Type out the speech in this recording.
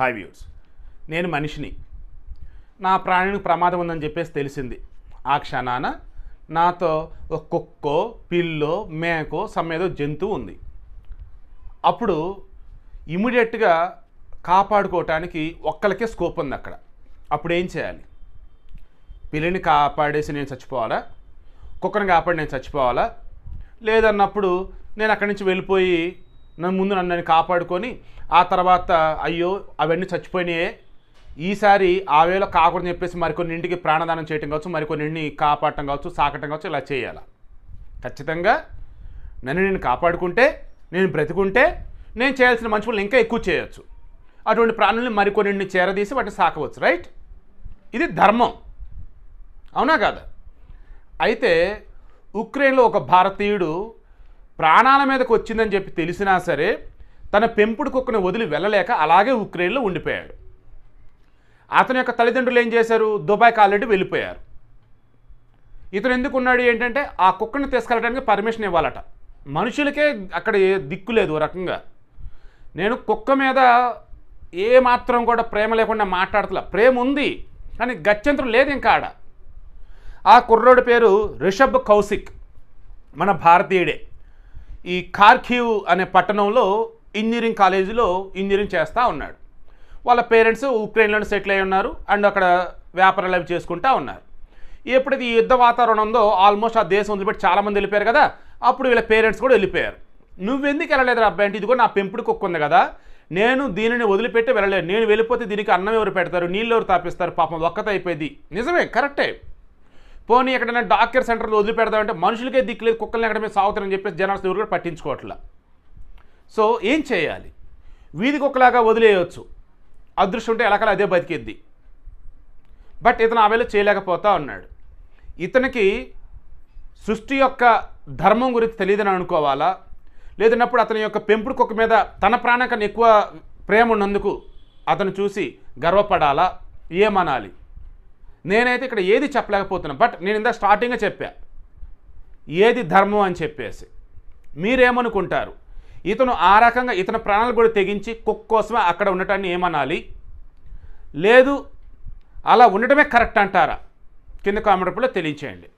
Hi views నేను మనిషిని. నా ప్రాణికి ప్రమాదం ఉందని చెప్పేసి తెలిసింది. ఆ క్షణాన నాతో ఒక కుక్కో పిల్లో మేకో సమ్మేదో జంతువు ఉంది. అప్పుడు ఇమీడియట్గా కాపాడుకోవటానికి ఒక్కరికే స్కోప్ ఉంది అక్కడ. అప్పుడు ఏం చేయాలి? పిల్లిని కాపాడేసి నేను చచ్చిపోవాలా? కుక్కని కాపాడి నేను చచ్చిపోవాలా? లేదన్నప్పుడు నేను అక్కడి నుంచి వెళ్ళిపోయి నన్ను ముందు నన్ను నేను కాపాడుకొని ఆ తర్వాత అయ్యో అవన్నీ చచ్చిపోయినాయే. ఈసారి ఆ వేళ కాకూడదని చెప్పేసి మరికొన్ని ఇంటికి ప్రాణదానం చేయటం కావచ్చు మరికొన్ని ఇంటిని కాపాడటం కావచ్చు సాకటం కావచ్చు ఇలా చేయాలి? ఖచ్చితంగా నన్ను నేను కాపాడుకుంటే నేను బ్రతికుంటే నేను చేయాల్సిన మంచి పనులు ఇంకా ఎక్కువ చేయొచ్చు. అటువంటి ప్రాణుల్ని మరికొన్నింటిని చేరదీసి వాటిని సాకవచ్చు రైట్? ఇది ధర్మం. అవునా కాదా? అయితే ఉక్రెయిన్లో ఒక భారతీయుడు ప్రాణాల మీదకి వచ్చిందని చెప్పి తెలిసినా సరే తన పెంపుడు కుక్కను వదిలి వెళ్ళలేక అలాగే ఉక్రెయిన్లో ఉండిపోయాడు. అతని యొక్క తల్లిదండ్రులు ఏం చేశారు? దుబాయ్కి ఆల్రెడీ వెళ్ళిపోయారు. ఇతను ఎందుకు ఉన్నాడు? ఏంటంటే ఆ కుక్కను తీసుకెళ్ళడానికి పర్మిషన్ ఇవ్వాలట. మనుషులకే అక్కడ ఏ దిక్కు లేదు ఓ రకంగా. నేను కుక్క మీద ఏ మాత్రం కూడా ప్రేమ లేకుండా మాట్లాడతలా. ప్రేమ ఉంది కానీ గత్యంతరం లేదు ఇంకా ఆడ. ఆ కుర్రోడి పేరు రిషబ్ కౌశిక్ మన భారతీయుడే. ఈ కార్కివ్ అనే పట్టణంలో ఇంజనీరింగ్ కాలేజీలో ఇంజనీరింగ్ చేస్తూ ఉన్నాడు. వాళ్ళ పేరెంట్స్ ఉక్రెయిన్లో సెటిల్ అయి ఉన్నారు అండ్ అక్కడ వ్యాపారాలు అవి చేసుకుంటూ ఉన్నారు. ఎప్పుడైతే ఈ యుద్ధ వాతావరణం ఉందో ఆల్మోస్ట్ ఆ దేశం వదిలిపెట్టి చాలామంది వెళ్ళిపోయారు కదా అప్పుడు వీళ్ళ పేరెంట్స్ కూడా వెళ్ళిపోయారు. నువ్వెందుకు వెళ్ళలేదు అబ్బాయి అంటే ఇదిగో నా పెంపుడు కుక్క ఉంది కదా నేను దీనిని వదిలిపెట్టి వెళ్ళలేదు నేను వెళ్ళిపోతే దీనికి అన్నం ఎవరు పెడతారు? నీళ్ళు ఎవరు తాపిస్తారు? పాపం ఒక్కత అయిపోయింది. నిజమే కరెక్టే. పోనీ ఎక్కడైనా డాక్టర్ సెంటర్లో వదిలిపెడదామంటే మనుషులకే దిక్కులేదు కుక్కల్ని ఎక్కడ మీద సాగుతారని చెప్పేసి జనాలు ఎవరు కూడా పట్టించుకోవట్లా. సో ఏం చేయాలి? వీధి కుక్కలాగా వదిలేయవచ్చు అదృష్టం ఉంటే ఎలాకలా అదే బతికిద్ది. బట్ ఇతను ఆ వేళ చేయలేకపోతా ఉన్నాడు. ఇతనికి సృష్టి యొక్క ధర్మం గురించి తెలియదని అనుకోవాలా? లేదన్నప్పుడు అతని యొక్క పెంపుడు కుక్క మీద తన ప్రాణం కన్నా ఎక్కువ ప్రేమ ఉన్నందుకు అతను చూసి గర్వపడాలా? ఏమనాలి? నేనైతే ఇక్కడ ఏది చెప్పలేకపోతున్నా బట్ నేను ఇందా స్టార్టింగ్గా చెప్పా. ఏది ధర్మం అని చెప్పేసి. మీరేమనుకుంటారు? ఇతను ఆ రకంగా ఇతని ప్రాణాలు కూడా తెగించి కుక్క కోసమే అక్కడ ఉండటాన్ని ఏమనాలి? లేదు అలా ఉండటమే కరెక్ట్ అంటారా? కింద కామెంట్ తెలియచేయండి.